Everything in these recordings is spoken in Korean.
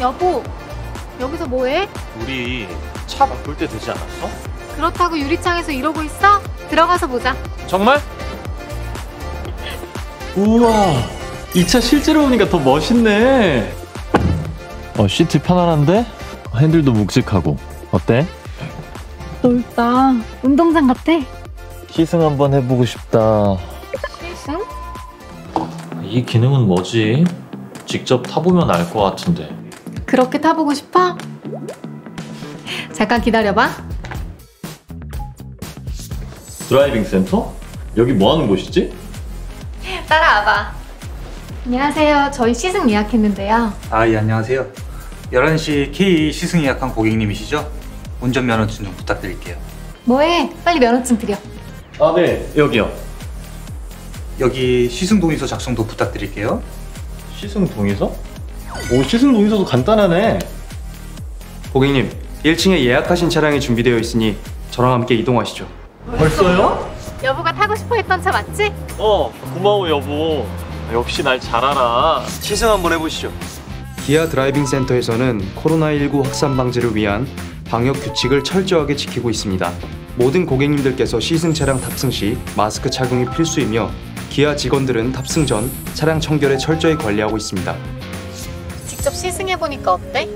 여보, 여기서 뭐해? 우리 차 바꿀 때 되지 않았어? 그렇다고 유리창에서 이러고 있어? 들어가서 보자. 정말? 우와 이 차 실제로 보니까 더 멋있네 어 시트 편안한데? 핸들도 묵직하고 어때? 넓다. 운동장 같아. 시승 한번 해보고 싶다 시승? 이 기능은 뭐지? 직접 타보면 알 것 같은데 그렇게 타보고 싶어? 잠깐 기다려봐. driving 센터? 여기 뭐 하는 곳이지? 따라와봐. 안녕하세요. 저희 시승 예약했는데요. 아, 예, 안녕하세요. 11시 K 시승 예약한 고객님이시죠? 운전 면허증 좀 부탁드릴게요. 뭐해? 빨리 면허증 드려. 아 네 여기요 여기 시승 동의서 작성도 부탁드릴게요. 시승 동의서? 오 시승 동의서도 간단하네 고객님, 1층에 예약하신 차량이 준비되어 있으니 저랑 함께 이동하시죠. 벌써요? 여보가 타고 싶어 했던 차 맞지? 어 고마워 여보 역시 날 잘 알아 시승 한번 해보시죠. 기아 driving 센터에서는 코로나19 확산 방지를 위한 방역 규칙을 철저하게 지키고 있습니다. 모든 고객님들께서 시승 차량 탑승 시 마스크 착용이 필수이며 기아 직원들은 탑승 전 차량 청결에 철저히 관리하고 있습니다. 직접 시승해보니까 어때?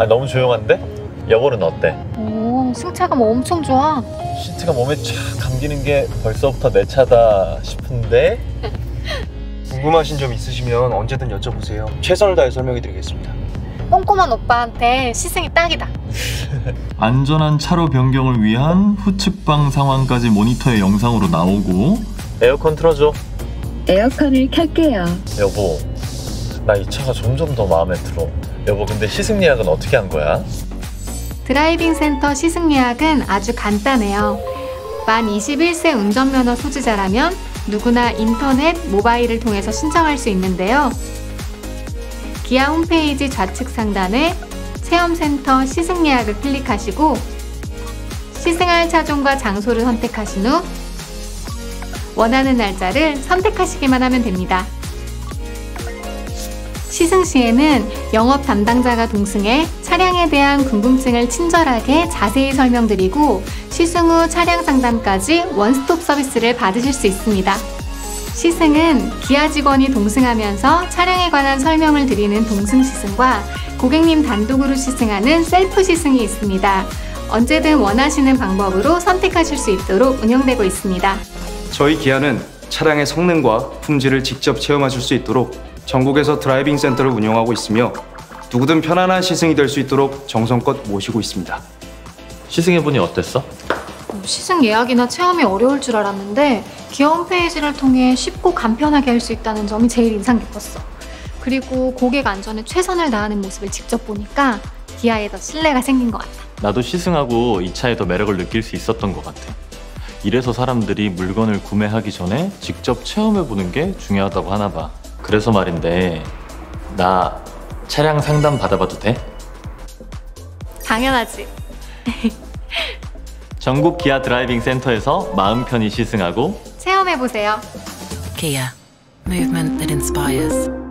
아 너무 조용한데? 여보는 어때? 오, 승차감 엄청 좋아. 시트가 몸에 쫙 감기는 게 벌써부터 내 차다 싶은데 궁금하신 점 있으시면 언제든 여쭤보세요. 최선을 다해 설명해 드리겠습니다. 꼼꼼한 오빠한테 시승이 딱이다. 안전한 차로 변경을 위한 후측방 상황까지 모니터의 영상으로 나오고 에어컨 틀어줘 에어컨을 켤게요. 여보 나 이 차가 점점 더 마음에 들어 여보 근데 시승 예약은 어떻게 한 거야? driving 센터 시승 예약은 아주 간단해요. 만 21세 운전면허 소지자라면 누구나 인터넷, 모바일을 통해서 신청할 수 있는데요. 기아 홈페이지 좌측 상단에 체험센터 시승 예약을 클릭하시고 시승할 차종과 장소를 선택하신 후 원하는 날짜를 선택하시기만 하면 됩니다. 시승 시에는 영업 담당자가 동승해 차량에 대한 궁금증을 친절하게 자세히 설명드리고 시승 후 차량 상담까지 원스톱 서비스를 받으실 수 있습니다. 시승은 기아 직원이 동승하면서 차량에 관한 설명을 드리는 동승 시승과 고객님 단독으로 시승하는 셀프 시승이 있습니다. 언제든 원하시는 방법으로 선택하실 수 있도록 운영되고 있습니다. 저희 기아는 차량의 성능과 품질을 직접 체험하실 수 있도록 전국에서 driving 센터를 운영하고 있으며 누구든 편안한 시승이 될 수 있도록 정성껏 모시고 있습니다. 시승해보니 어땠어? 시승 예약이나 체험이 어려울 줄 알았는데 기아 홈페이지를 통해 쉽고 간편하게 할 수 있다는 점이 제일 인상 깊었어. 그리고 고객 안전에 최선을 다하는 모습을 직접 보니까 기아에 더 신뢰가 생긴 것 같아. 나도 시승하고 이 차에 더 매력을 느낄 수 있었던 것 같아 이래서 사람들이 물건을 구매하기 전에 직접 체험해 보는 게 중요하다고 하나 봐 그래서 말인데 나 차량 상담 받아봐도 돼? 당연하지. 전국 기아 드라이빙 센터에서 마음 편히 시승하고 체험해 보세요. Kia, movement that inspires.